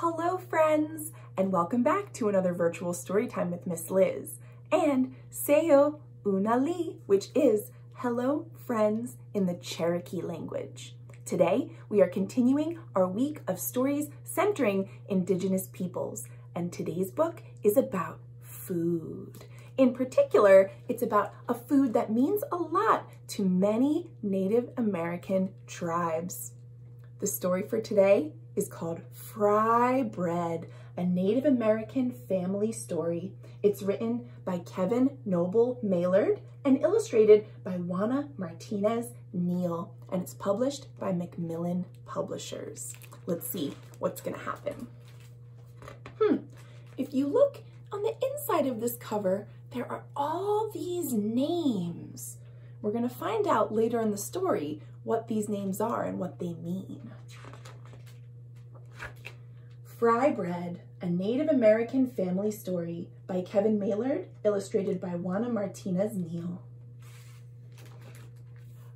Hello friends, and welcome back to another virtual story time with Miss Liz and Seyo Unali, which is hello friends in the Cherokee language. Today, we are continuing our week of stories centering Indigenous peoples, and today's book is about food. In particular, it's about a food that means a lot to many Native American tribes. The story for today is called Fry Bread, a Native American family story. It's written by Kevin Noble Maillard and illustrated by Juana Martinez Neal, and it's published by Macmillan Publishers. Let's see what's gonna happen. Hmm, if you look on the inside of this cover, there are all these names. We're gonna find out later in the story what these names are and what they mean. Fry Bread, a Native American family story by Kevin Maillard, illustrated by Juana Martinez Neal.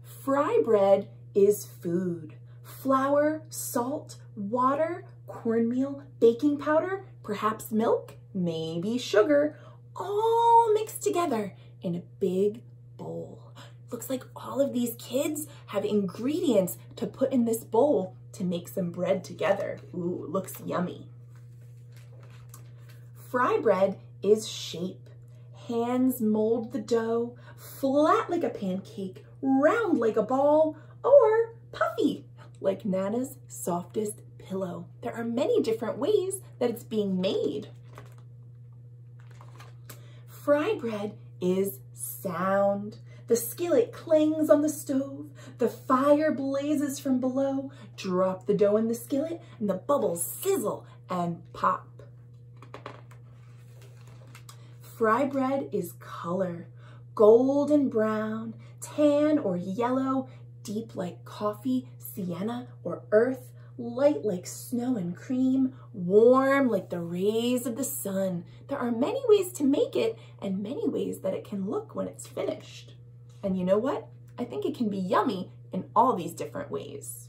Fry bread is food. Flour, salt, water, cornmeal, baking powder, perhaps milk, maybe sugar, all mixed together in a big bowl. Looks like all of these kids have ingredients to put in this bowl to make some bread together. Ooh, looks yummy. Fry bread is shape. Hands mold the dough, flat like a pancake, round like a ball, or puffy like Nana's softest pillow. There are many different ways that it's being made. Fry bread is sound. The skillet clangs on the stove. The fire blazes from below. Drop the dough in the skillet and the bubbles sizzle and pop. Fry bread is color. Golden brown, tan or yellow, deep like coffee, sienna or earth, light like snow and cream, warm like the rays of the sun. There are many ways to make it and many ways that it can look when it's finished. And you know what? I think it can be yummy in all these different ways.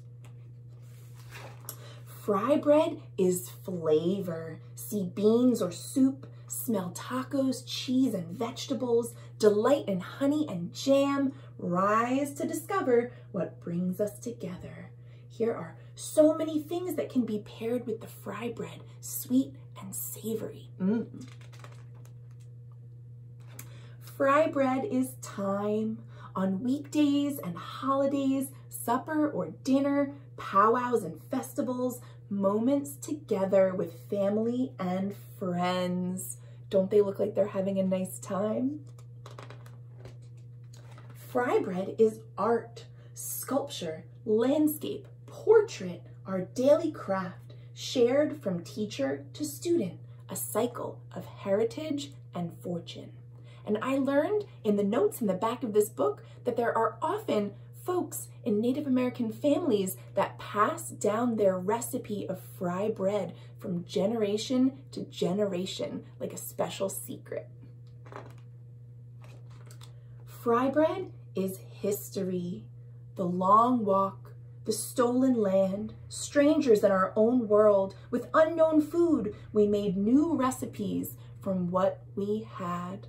Fry bread is flavor. See beans or soup, smell tacos, cheese and vegetables, delight in honey and jam, rise to discover what brings us together. Here are so many things that can be paired with the fry bread, sweet and savory. Mm. Fry bread is time. On weekdays and holidays, supper or dinner, powwows and festivals, moments together with family and friends. Don't they look like they're having a nice time? Fry bread is art, sculpture, landscape, portrait, our daily craft, shared from teacher to student, a cycle of heritage and fortune. And I learned in the notes in the back of this book that there are often folks in Native American families that pass down their recipe of fry bread from generation to generation like a special secret. Fry bread is history, the long walk, the stolen land, strangers in our own world. With unknown food, we made new recipes from what we had.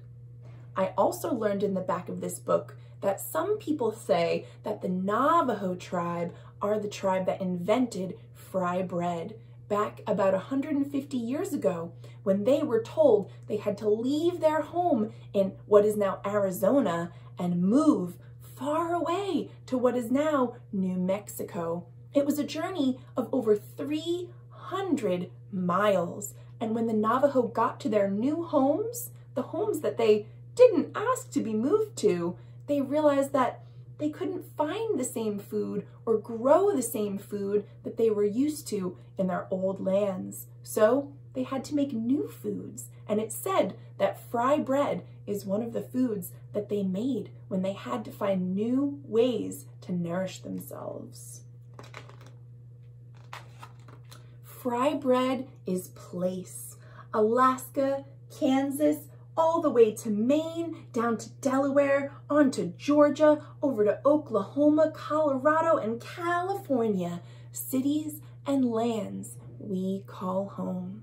I also learned in the back of this book that some people say that the Navajo tribe are the tribe that invented fry bread back about 150 years ago when they were told they had to leave their home in what is now Arizona and move far away to what is now New Mexico. It was a journey of over 300 miles. And when the Navajo got to their new homes, the homes that they didn't ask to be moved to, they realized that they couldn't find the same food or grow the same food that they were used to in their old lands. So they had to make new foods. And it said that fry bread is one of the foods that they made when they had to find new ways to nourish themselves. Fry bread is place. Alaska, Kansas, all the way to Maine, down to Delaware, on to Georgia, over to Oklahoma, Colorado, and California. Cities and lands we call home.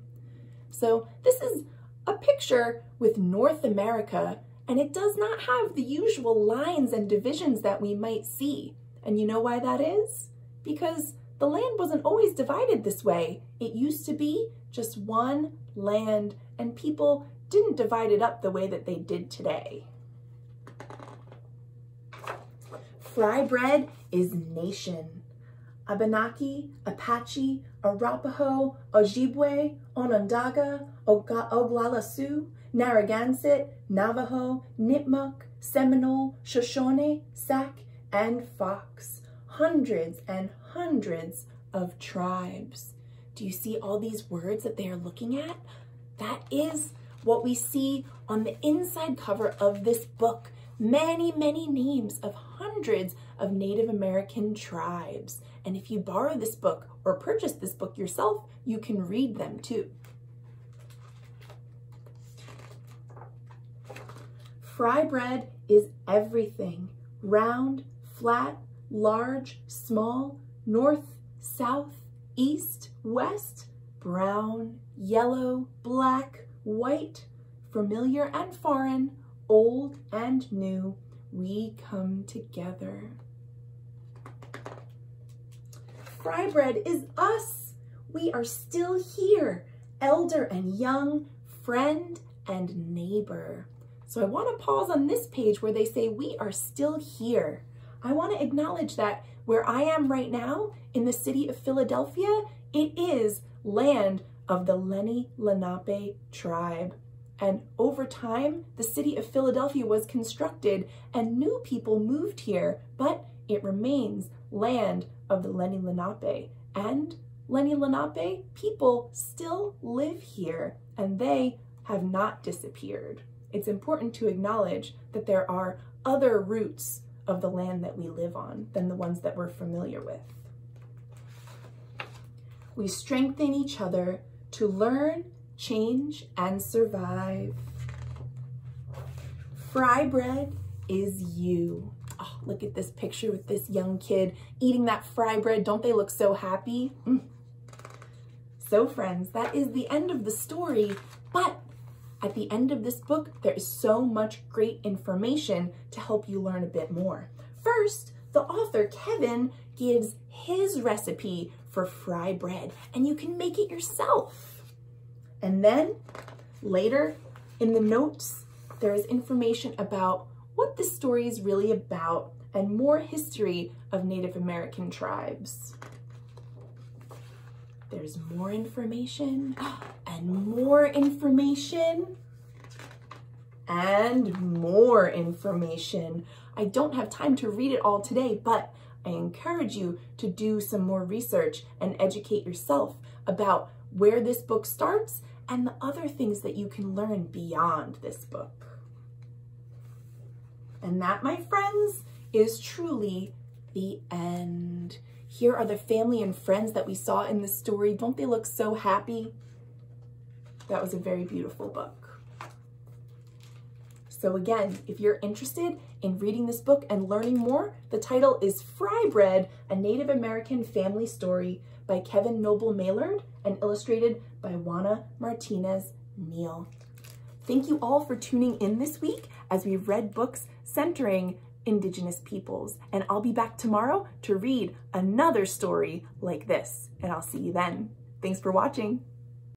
So this is a picture with North America, and it does not have the usual lines and divisions that we might see. And you know why that is? Because the land wasn't always divided this way. It used to be just one land, and people didn't divide it up the way that they did today. Fry bread is nation. Abenaki, Apache, Arapaho, Ojibwe, Onondaga, Oglala Sioux, Narragansett, Navajo, Nipmuc, Seminole, Shoshone, Sac, and Fox. Hundreds and hundreds of tribes. Do you see all these words that they are looking at? That is what we see on the inside cover of this book. Many, many names of hundreds of Native American tribes. And if you borrow this book or purchase this book yourself, you can read them too. Fry bread is everything. Round, flat, large, small, north, south, east, west, brown, yellow, black, white, familiar and foreign, old and new, we come together. Fry bread is us. We are still here, elder and young, friend and neighbor. So I want to pause on this page where they say we are still here. I want to acknowledge that where I am right now in the city of Philadelphia, it is land of the Lenni Lenape tribe. And over time, the city of Philadelphia was constructed and new people moved here, but it remains land of the Lenni Lenape. And Lenni Lenape people still live here and they have not disappeared. It's important to acknowledge that there are other roots of the land that we live on than the ones that we're familiar with. We strengthen each other to learn, change, and survive. Fry bread is you. Oh, look at this picture with this young kid eating that fry bread. Don't they look so happy? Mm. So friends, that is the end of the story, but at the end of this book, there is so much great information to help you learn a bit more. First, the author, Kevin, gives his recipe for fry bread, and you can make it yourself. And then later in the notes, there is information about what this story is really about and more history of Native American tribes. There's more information and more information and more information. I don't have time to read it all today, but I encourage you to do some more research and educate yourself about where this book starts and the other things that you can learn beyond this book. And that, my friends, is truly the end. Here are the family and friends that we saw in the story. Don't they look so happy? That was a very beautiful book. So again, if you're interested in reading this book and learning more, the title is Fry Bread, A Native American Family Story by Kevin Noble Maillard and illustrated by Juana Martinez Neal. Thank you all for tuning in this week as we read books centering Indigenous peoples. And I'll be back tomorrow to read another story like this. And I'll see you then. Thanks for watching.